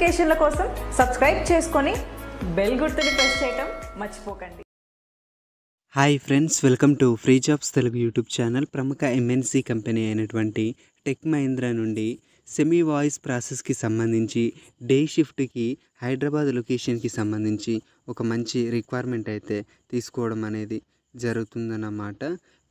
నోటిఫికేషన్ల కోసం సబ్స్క్రైబ్ చేసుకొని బెల్ గుర్తుని ప్రెస్ చేయటం మర్చిపోకండి. Hi friends welcome to free jobs Telugu YouTube channel. ప్రముఖ ఎంఎన్సీ కంపెనీ అయినటువంటి టెక్ మహీంద్రా నుండి సెమీ వాయిస్ ప్రాసెస్కి సంబంధించి డే షిఫ్ట్కి హైదరాబాద్ లొకేషన్కి సంబంధించి ఒక మంచి రిక్వైర్మెంట్ అయితే తీసుకోవడం అనేది జరుగుతుందన్నమాట.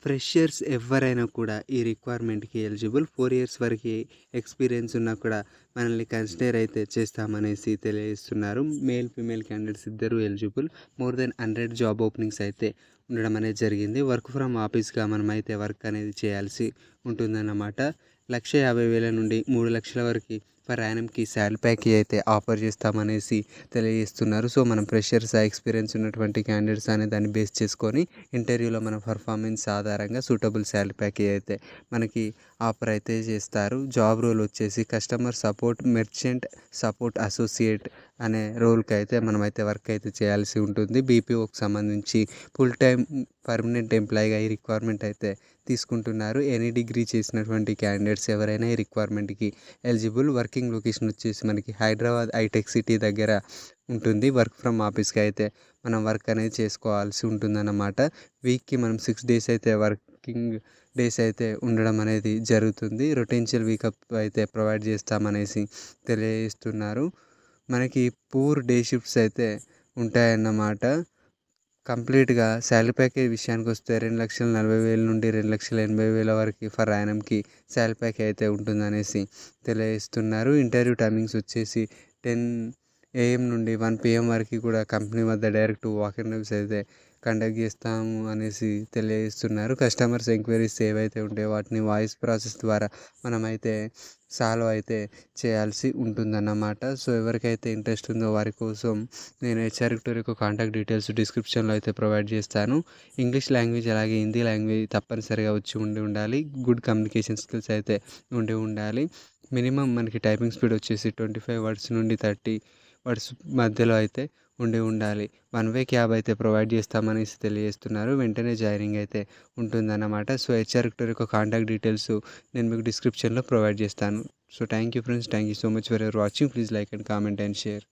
ఫ్రెషర్స్ ఎవరైనా కూడా ఈ రిక్వైర్మెంట్కి ఎలిజిబుల్. ఫోర్ ఇయర్స్ వరకు ఎక్స్పీరియన్స్ ఉన్నా కూడా మనల్ని కన్సిడర్ అయితే చేస్తామనేసి తెలియజేస్తున్నారు. మేల్ ఫీమేల్ క్యాండిడేట్స్ ఇద్దరు eligible. More than hundred job openings అయితే ఉండడం అనేది జరిగింది. వర్క్ ఫ్రమ్ ఆఫీస్గా మనం అయితే వర్క్ అనేది చేయాల్సి ఉంటుందన్నమాట. లక్ష యాభై వేల నుండి మూడు లక్షల వరకు పర్ యానంకి శాలరీ ప్యాక్ అయితే ఆఫర్ చేస్తామనేసి తెలియజేస్తున్నారు. సో మనం ఫ్రెషర్స్ ఎక్స్పీరియన్స్ ఉన్నటువంటి క్యాండిడేట్స్ అనే దాన్ని బేస్ చేసుకొని ఇంటర్వ్యూలో మన పర్ఫార్మెన్స్ ఆధారంగా సూటబుల్ శాలరీ ప్యాక్ అయితే మనకి ఆఫర్ అయితే చేస్తారు. జాబ్ రోల్ వచ్చేసి customer support merchant support associate అనే రోల్కి అయితే మనమైతే వర్క్ అయితే చేయాల్సి ఉంటుంది. బీపీఓకి సంబంధించి ఫుల్ టైం పర్మనెంట్ ఎంప్లాయీగా ఈ రిక్వైర్మెంట్ అయితే తీసుకుంటున్నారు. ఎనీ డిగ్రీ చేసినటువంటి క్యాండిడేట్స్ ఎవరైనా ఈ రిక్వైర్మెంట్కి ఎలిజిబుల్. వర్కింగ్ లొకేషన్ వచ్చేసి మనకి హైదరాబాద్ హైటెక్ సిటీ దగ్గర ఉంటుంది. వర్క్ ఫ్రమ్ ఆఫీస్కి అయితే మనం వర్క్ అనేది చేసుకోవాల్సి ఉంటుందన్నమాట. వీక్కి మనం సిక్స్ డేస్ అయితే వర్క్ వర్కింగ్ డేస్ అయితే ఉండడం అనేది జరుగుతుంది. రొటెన్షియల్ వీకప్ అయితే ప్రొవైడ్ చేస్తామనేసి తెలియజేస్తున్నారు. మనకి పూర్ డే షిఫ్ట్స్ అయితే ఉంటాయన్నమాట. కంప్లీట్గా శాలరీ ప్యాకేజ్ విషయానికి వస్తే రెండు లక్షల నలభై వేల నుండి రెండు లక్షల ఎనభై వేల వరకు ఫర్ యానంకి శాలరీ ప్యాకేజ్ అయితే ఉంటుందనేసి తెలియజేస్తున్నారు. ఇంటర్వ్యూ టైమింగ్స్ వచ్చేసి టెన్ ఏఎం నుండి వన్ పిఎం వరకు కూడా కంపెనీ వద్ద డైరెక్ట్ వాక్ ఇంటర్వ్యూస్ అయితే కండక్ట్ చేస్తాము అనేసి తెలియజేస్తున్నారు. కస్టమర్స్ ఎంక్వైరీస్ ఏవైతే ఉంటాయో వాటిని వాయిస్ ప్రాసెస్ ద్వారా మనమైతే సాల్వ్ అయితే చేయాల్సి ఉంటుందన్నమాట. సో ఎవరికైతే ఇంట్రెస్ట్ ఉందో వారి కోసం నేను హెచ్ఆర్ యొక్క కాంటాక్ట్ డీటెయిల్స్ డిస్క్రిప్షన్లో అయితే ప్రొవైడ్ చేస్తాను. ఇంగ్లీష్ లాంగ్వేజ్ అలాగే హిందీ లాంగ్వేజ్ తప్పనిసరిగా వచ్చి ఉండి ఉండాలి. గుడ్ కమ్యూనికేషన్ స్కిల్స్ అయితే ఉండి ఉండాలి. మినిమం మనకి టైపింగ్ స్పీడ్ వచ్చేసి ట్వంటీ ఫైవ్ వర్డ్స్ నుండి థర్టీ వర్డ్స్ మధ్యలో అయితే ఉండి ఉండాలి. వన్ వే క్యాబ్ అయితే ప్రొవైడ్ చేస్తామనేసి తెలియజేస్తున్నారు. వెంటనే జాయినింగ్ అయితే ఉంటుందన్నమాట. సో హెచ్ఆర్ విక్టోర్ యొక్క కాంటాక్ట్ డీటెయిల్స్ నేను మీకు డిస్క్రిప్షన్లో ప్రొవైడ్ చేస్తాను. So thank you friends. Thank you so much for your watching. Please like and comment and share.